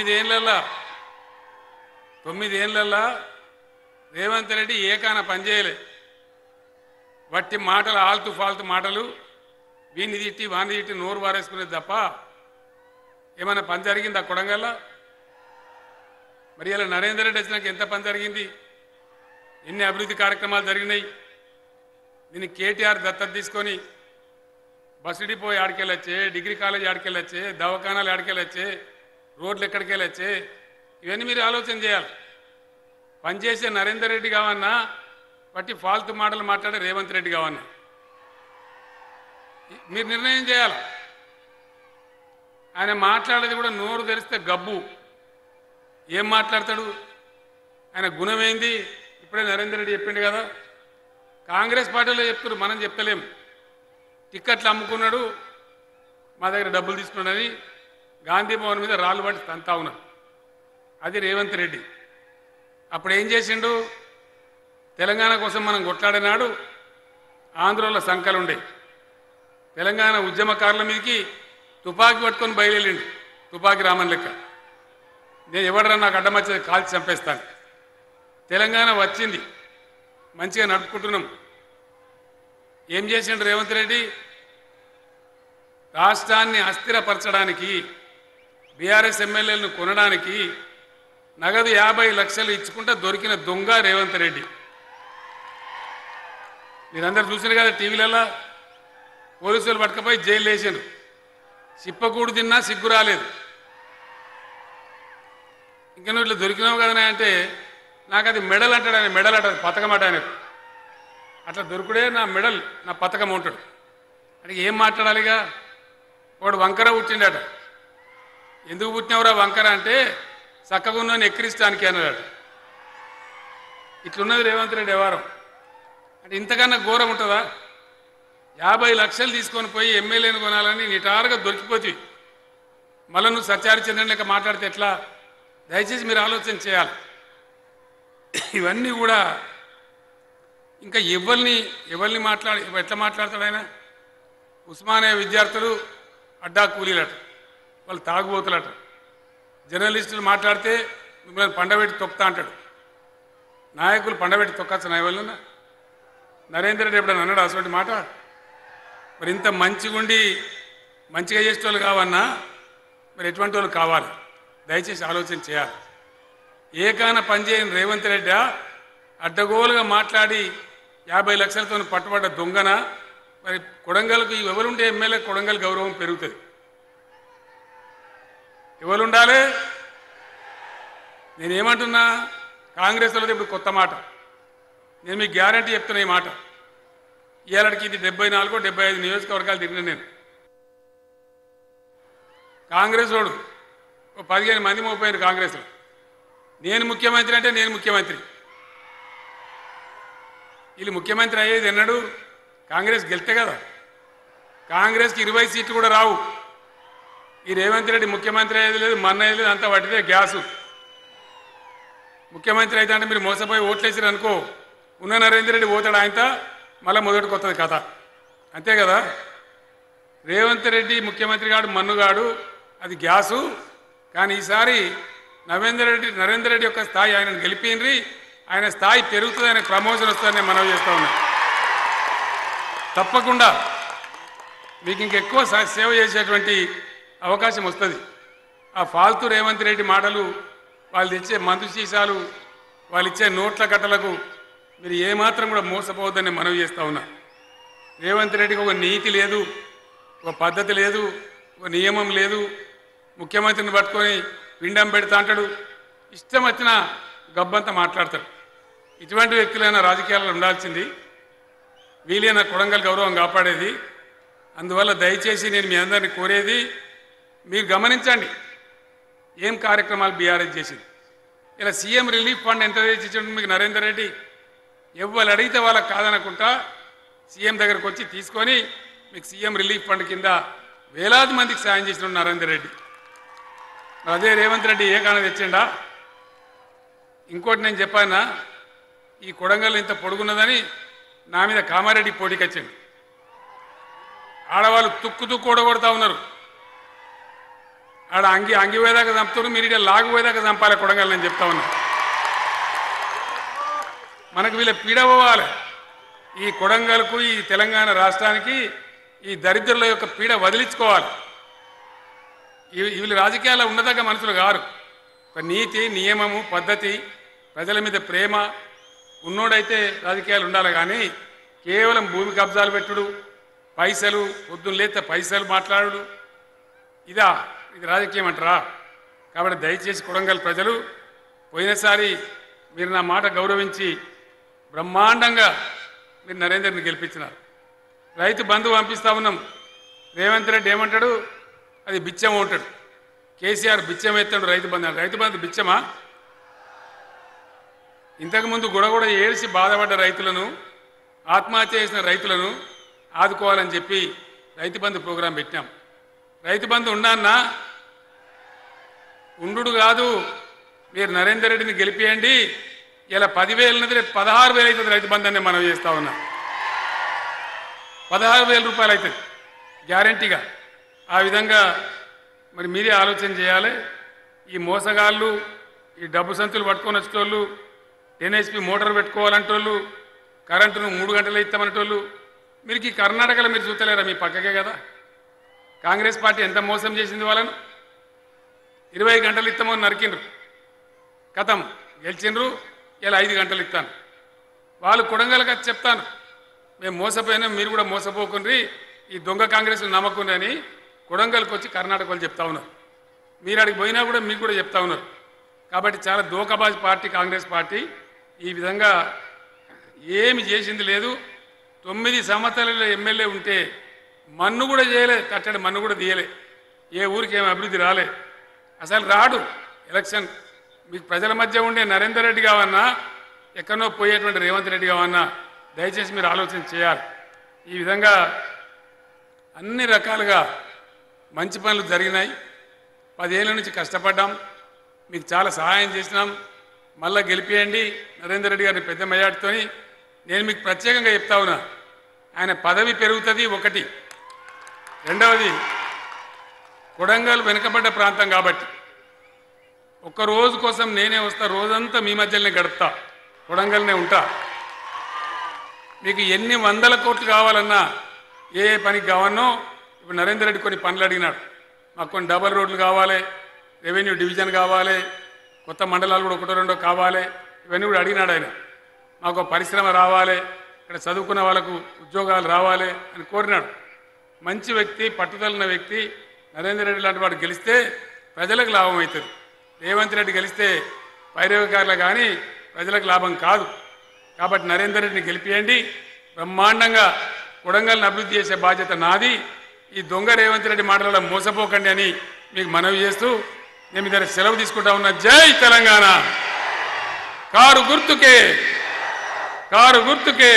తొమ్మిదేళ్ళలో తొమ్మిదేళ్ళలో రేవంత్ రెడ్డి ఏకాన పనిచేయలే వట్టి మాటలు ఆల్తు ఫాల్తు మాటలు వీన్ని తిట్టి వాన్ని తిట్టి నోరు వారేసుకునేది తప్ప ఏమైనా పని జరిగిందా కొడంగల్ల? మరి ఇలా నరేందర్ రెడ్డి వచ్చినాక ఎంత పని జరిగింది? ఎన్ని అభివృద్ధి కార్యక్రమాలు జరిగినాయి? దీన్ని కేటీఆర్ దత్తత తీసుకొని బస్సు డిపో ఆడికెళ్ళొచ్చే డిగ్రీ కాలేజ్ ఆడికెళ్ళొచ్చే దవాఖానాలు ఆడికెళ్ళొచ్చే రోడ్లు ఎక్కడికి వెళ్ళొచ్చే? ఇవన్నీ మీరు ఆలోచన చేయాలి. పనిచేసే నరేందర్ రెడ్డి కావన్నా బట్టి ఫాల్తు మాటలు మాట్లాడే రేవంత్ రెడ్డి కావన్నా. మీరు నిర్ణయం చేయాలి. ఆయన మాట్లాడేది కూడా నోరు తెరిస్తే గబ్బు. ఏం మాట్లాడతాడు? ఆయన గుణమేంది? ఇప్పుడే నరేందర్ రెడ్డి చెప్పిండు కదా. కాంగ్రెస్ పార్టీలో చెప్తారు మనం చెప్పలేము టిక్కెట్లు అమ్ముకున్నాడు మా దగ్గర డబ్బులు తీసుకున్నాడని. గాంధీ భవన్ మీద రాళ్ళు పడి తంతా ఉన్నారు అది రేవంత్ రెడ్డి. అప్పుడు ఏం చేసిండు? తెలంగాణ కోసం మనం కొట్లాడినాడు ఆంధ్రలో సంకలు తెలంగాణ ఉద్యమకారుల మీదకి తుపాకీ పట్టుకొని బయలుదేరిండు. తుపాకీ రామన్ లెక్క. నేను ఎవడరా నాకు అడ్డమచ్చేది కాల్చి చంపేస్తాను. తెలంగాణ వచ్చింది. మంచిగా నడుపుకుంటున్నాం. ఏం చేసిండు రేవంత్ రెడ్డి? రాష్ట్రాన్ని అస్థిరపరచడానికి బీఆర్ఎస్ ఎమ్మెల్యేలను కొనడానికి నగదు యాభై లక్షలు ఇచ్చుకుంటే దొరికిన దొంగ రేవంత్ రెడ్డి. మీరందరూ చూసారు కదా టీవీలలో? పోలీసులు పట్టుకపోయి జైలు వేసారు చిప్పకూడు తిన్నా సిగ్గు రాలేదు. ఇంకా నువ్వు ఇట్లా దొరికినావు కదా అంటే నాకు అది మెడల్ అంటాడు ఆయన మెడల్ అంటాడు పథకం అట ఆయనకు. అట్లా దొరుకుడే నా మెడల్ నా పథకం ఉంటాడు అంటే ఏం మాట్లాడాలిగా? వాడు వంకర పుట్టిండట. ఎందుకు పుట్టినవరా వంకర అంటే చక్కగున్నని ఎక్కిరించడానికి అన్నాడు. ఇట్లున్నది రేవంత్ రెడ్డి వ్యవహారం. అంటే ఇంతకన్నా ఘోరం ఉంటుందా? యాభై లక్షలు తీసుకొని పోయి ఎమ్మెల్యేని కొనాలని నిటారుగా దొరికిపోతుంది మళ్ళీ నువ్వు సత్యారి చంద్రన్ లెక్క మాట్లాడితే ఎట్లా? దయచేసి మీరు ఆలోచన చేయాలి. ఇవన్నీ కూడా ఇంకా ఎవరిని ఎవరిని మాట్లాడి ఎట్లా మాట్లాడతాడు ఆయన? ఉస్మానియా విద్యార్థులు అడ్డా కూలీలట. వాళ్ళు తాగుబోతులట. జర్నలిస్టులు మాట్లాడితే మిమ్మల్ని పండబెట్టి తొక్కుతా అంటాడు. నాయకులు పండబెట్టి తొక్కచ్చు నా ఎవరిన నరేంద్ర రెడ్డి ఎప్పుడైనా అన్నాడు అసలు మాట? మరి ఇంత మంచిగుండి మంచిగా చేసేటోళ్ళు కావన్నా మరి ఎటువంటి వాళ్ళు కావాలి? దయచేసి ఆలోచన చేయాలి. ఏకాన పనిచేయని రేవంత్ రెడ్డి అడ్డగోలుగా మాట్లాడి యాభై లక్షలతో పట్టుబడ్డ దొంగన? మరి కొడంగల్కు ఎవరుంటే ఎమ్మెల్యే కొడంగల్ గౌరవం పెరుగుతుంది. ఎవరు ఉండాలి నేనేమంటున్నా? కాంగ్రెస్ వాళ్ళది ఇప్పుడు కొత్త మాట. నేను మీకు గ్యారంటీ చెప్తున్నా ఈ మాట. ఇవాళకి ఇది డెబ్బై నాలుగు డెబ్బై ఐదు నియోజకవర్గాలు తిరిగిన నేను. కాంగ్రెస్ వాడు ఓ పదిహేను మంది మోపోయారు కాంగ్రెస్లో. నేను ముఖ్యమంత్రి అంటే నేను ముఖ్యమంత్రి. వీళ్ళు ముఖ్యమంత్రి అయ్యేది ఎన్నడు కాంగ్రెస్ గెలితే కదా. కాంగ్రెస్కి ఇరవై సీట్లు కూడా రావు. ఈ రేవంత్ రెడ్డి ముఖ్యమంత్రి అయ్యేది లేదు మన్న అయ్యేది లేదు అంతా పట్టితే గ్యాసు. ముఖ్యమంత్రి అయితే అంటే మీరు మోసపోయి ఓట్లేసారు అనుకో ఉన్న నరేంద్ర రెడ్డి పోతాడు ఆయనతో మళ్ళీ మొదటికి వస్తుంది కథ. అంతే కదా? రేవంత్ రెడ్డి ముఖ్యమంత్రి గాడు మన్నుగాడు అది గ్యాసు. కానీ ఈసారి నవేంద్ర రెడ్డి నరేంద్ర రెడ్డి యొక్క స్థాయి ఆయనను గెలిపిండ్రి ఆయన స్థాయి పెరుగుతుంది ఆయన ప్రమోషన్ వస్తుందని నేను మనవి చేస్తా ఉన్నా. తప్పకుండా. మీకు ఇంకెక్కువ సేవ చేసేటువంటి అవకాశం వస్తుంది. ఆ ఫాల్తు రేవంత్ రెడ్డి మాటలు వాళ్ళు ఇచ్చే మందు సీసాలు వాళ్ళు ఇచ్చే నోట్ల కట్టలకు మీరు ఏమాత్రం కూడా మోసపోవద్దని మనవి చేస్తూ ఉన్నా. రేవంత్ రెడ్డికి ఒక నీతి లేదు ఒక పద్ధతి లేదు ఒక నియమం లేదు. ముఖ్యమంత్రిని పట్టుకొని పిండం పెడతా అంటాడు. ఇష్టం వచ్చిన గబ్బంతా మాట్లాడతాడు. ఇటువంటి వ్యక్తులైన రాజకీయాల్లో ఉండాల్సింది. వీలైన కొడంగల్ గౌరవం కాపాడేది. అందువల్ల దయచేసి నేను మీ అందరిని కోరేది మీరు గమనించండి. ఏం కార్యక్రమాలు బీఆర్ఎస్ చేసింది? ఇలా సీఎం రిలీఫ్ ఫండ్ ఎంత తెచ్చిచ్చాడు మీకు నరేందర్ రెడ్డి? ఎవరు అడిగితే వాళ్ళకి కాదనకుండా సీఎం దగ్గరకు వచ్చి తీసుకొని మీకు సీఎం రిలీఫ్ ఫండ్ కింద వేలాది మందికి సాయం చేసిన నరేందర్ రెడ్డి. అదే రేవంత్ రెడ్డి ఏ కారణం తెచ్చిండా? ఇంకోటి నేను చెప్పానా? ఈ కొడంగల్ ఇంత పొడుగున్నదని నా మీద కామారెడ్డి పోటీకి వచ్చింది. ఆడవాళ్ళు తుక్కు తుక్కు ఓడగొడతా ఉన్నారు. ఆడ అంగి అంగి పోయేదాకా చంపుతారు మీరు ఇక్కడ లాగు పోయేదాకా చంపాలి కొడంగల్ నేను చెప్తా ఉన్నా. మనకు వీళ్ళ పీడ పోవాలి. ఈ కొడంగల్కు ఈ తెలంగాణ రాష్ట్రానికి ఈ దరిద్రుల యొక్క పీడ వదిలించుకోవాలి. ఈ- వీళ్ళు రాజకీయాల్లో ఉన్నదగ్గ మనుషులు గారు ఒక నీతి నియమము పద్ధతి ప్రజల మీద ప్రేమ ఉన్నోడైతే రాజకీయాలు ఉండాలి కానీ కేవలం భూమి కబ్జాలు పెట్టుడు పైసలు పొద్దున్న లేతే పైసలు మాట్లాడుడు. ఇదా. ఇది రాజకీయం అంటారా? కాబట్టి దయచేసి కొడంగల్ ప్రజలు పోయినసారి మీరు నా మాట గౌరవించి బ్రహ్మాండంగా మీరు నరేందర్ని గెలిపించినారు. రైతు బంధు పంపిస్తా ఉన్నాం. రేవంత్ రెడ్డి ఏమంటాడు? అది బిచ్చం ఉంటాడు కేసీఆర్ బిచ్చం ఎత్తాడు రైతు బంధు. రైతు బంధు బిచ్చమా? ఇంతకుముందు గుడగొడ ఏడిసి బాధపడ్డ రైతులను ఆత్మహత్య చేసిన రైతులను ఆదుకోవాలని చెప్పి రైతు బంధు ప్రోగ్రాం పెట్టాం రైతు బంధు ఉండన్నా ఉండు కాదు. మీరు నరేందర్ రెడ్డిని గెలిపియండి. ఇలా పదివేలు ఉన్నది రేపు పదహారు వేలు అవుతుంది రైతు బంధు అని మనం చేస్తా ఉన్నాం. పదహారు వేల రూపాయలు అవుతుంది గ్యారంటీగా. ఆ విధంగా మరి మీరే ఆలోచన చేయాలి. ఈ మోసగాళ్ళు ఈ డబ్బు సంచులు పట్టుకొని వచ్చేటోళ్ళు ఎన్హెచ్పి మోటార్ పెట్టుకోవాలంటోళ్ళు కరెంటును మూడు గంటలు ఇస్తామనేటోళ్ళు మీరు ఈ కర్ణాటకలో మీరు చూస్తలేరా మీ పక్కకే కదా? కాంగ్రెస్ పార్టీ ఎంత మోసం చేసింది వాళ్ళను? ఇరవై గంటలు ఇస్తామో నరికిండ్రు. కథం. గెలిచిండ్రు ఇలా ఐదు గంటలు ఇస్తాను వాళ్ళు కొడంగల్కి చెప్తాను. మేము మోసపోయినా మీరు కూడా మోసపోకుండ్రి ఈ దొంగ కాంగ్రెస్ నమ్మకుండా అని కొడంగల్కి వచ్చి కర్ణాటక వాళ్ళు చెప్తా ఉన్నారు. మీరు అడిగి పోయినా కూడా మీకు కూడా చెప్తా ఉన్నారు. కాబట్టి చాలా దోకబాజ్ పార్టీ కాంగ్రెస్ పార్టీ. ఈ విధంగా ఏమి చేసింది లేదు. తొమ్మిది సంవత్సరాల ఎమ్మెల్యే ఉంటే మన్ను కూడా చేయలే కట్టడి మన్ను కూడా తీయలే. ఏ ఊరికి ఏమి అభివృద్ధి రాలే. అసలు రాడు ఎలక్షన్. మీకు ప్రజల మధ్య ఉండే నరేందర్ రెడ్డి కావన్నా ఎక్కడనో పోయేటువంటి రేవంత్ రెడ్డి కావన్నా దయచేసి మీరు ఆలోచన చేయాలి. ఈ విధంగా అన్ని రకాలుగా మంచి పనులు జరిగినాయి. పదేళ్ళ నుంచి కష్టపడ్డాం. మీకు చాలా సహాయం చేసినాం. మళ్ళా గెలిపియండి నరేందర్ రెడ్డి గారిని పెద్ద మెజార్టీతోని. నేను మీకు ప్రత్యేకంగా చెప్తా ఉన్నా. ఆయన పదవి పెరుగుతుంది ఒకటి. రెండవది కొడంగల్ వెనుకబడ్డ ప్రాంతం కాబట్టి. ఒక్క రోజు కోసం నేనే వస్తా రోజంతా మీ మధ్యలోనే గడుపుతా కొడంగల్నే ఉంటా. మీకు ఎన్ని వందల కోట్లు కావాలన్నా ఏ ఏ పనికి కావాలనో ఇప్పుడు నరేందర్ రెడ్డి కొన్ని పనులు అడిగినాడు. మాకు కొన్ని డబల్ రోడ్లు కావాలి రెవెన్యూ డివిజన్ కావాలి కొత్త మండలాలు కూడా ఒకటో రెండో కావాలి ఇవన్నీ కూడా అడిగినాడు ఆయన. మాకు ఒక పరిశ్రమ రావాలి ఇక్కడ చదువుకున్న వాళ్ళకు ఉద్యోగాలు రావాలి అని కోరినాడు. మంచి వ్యక్తి పట్టుదలన్న వ్యక్తి నరేందర్ రెడ్డి లాంటి వాడు గెలిస్తే ప్రజలకు లాభం అవుతుంది. రేవంత్ రెడ్డి గెలిస్తే పైరవకారులు కానీ ప్రజలకు లాభం కాదు. కాబట్టి నరేందర్ రెడ్డిని గెలిపియండి. బ్రహ్మాండంగా కొడంగల్ని అభివృద్ధి చేసే బాధ్యత నాది. ఈ దొంగ రేవంత్ రెడ్డి మాటలలో మోసపోకండి అని మీకు మనవి చేస్తూ నేను మీ దగ్గర సెలవు తీసుకుంటా ఉన్నా. జై తెలంగాణ! కారు గుర్తుకే! కారు గుర్తుకే!